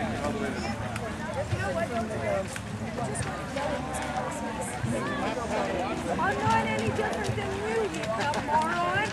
I'm not any different than you, you moron.